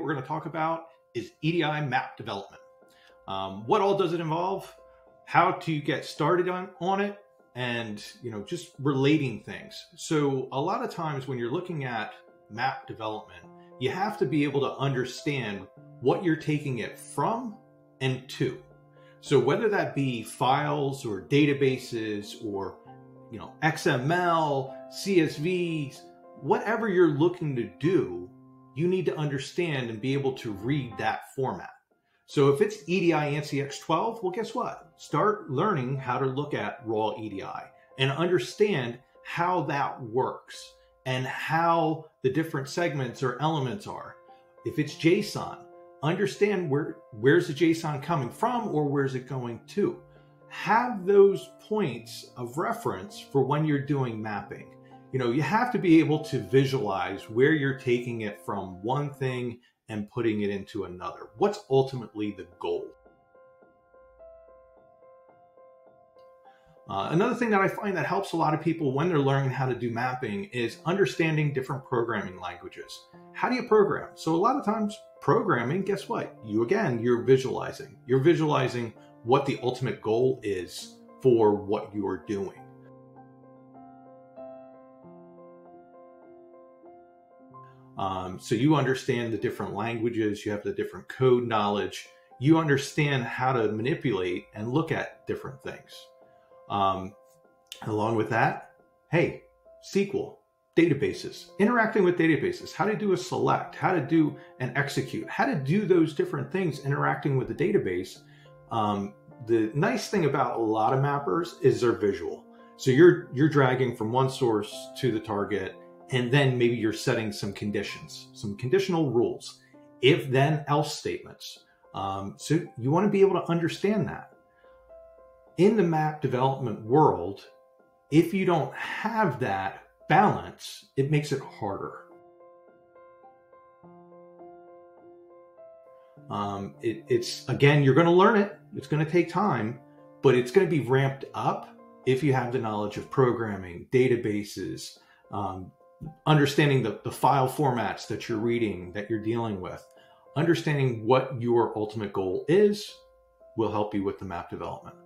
going to talk about is EDI map development. Um, what all does it involve? How to get started on, on it, and you know just relating things. So a lot of times when you're looking at map development, you have to be able to understand what you're taking it from and to. So whether that be files or databases or you know XML, CSVs, whatever you're looking to do, you need to understand and be able to read that format. So if it's EDI ANSI X12, well, guess what? Start learning how to look at raw EDI and understand how that works and how the different segments or elements are. If it's JSON, understand where where's the JSON coming from or where's it going to. Have those points of reference for when you're doing mapping. You know, you have to be able to visualize where you're taking it from one thing and putting it into another. What's ultimately the goal? Uh, another thing that I find that helps a lot of people when they're learning how to do mapping is understanding different programming languages. How do you program? So a lot of times programming, guess what? You again, you're visualizing. You're visualizing what the ultimate goal is for what you're doing. Um, so you understand the different languages, you have the different code knowledge, you understand how to manipulate and look at different things. Um, along with that, hey, SQL, databases, interacting with databases, how to do a select, how to do an execute, how to do those different things interacting with the database. Um, the nice thing about a lot of mappers is they're visual. So you're you're dragging from one source to the target and then maybe you're setting some conditions, some conditional rules, if then else statements. Um, so you want to be able to understand that. In the map development world, if you don't have that balance, it makes it harder. Um, it, it's again, you're going to learn it. It's going to take time, but it's going to be ramped up if you have the knowledge of programming, databases, um, understanding the, the file formats that you're reading, that you're dealing with, understanding what your ultimate goal is will help you with the map development.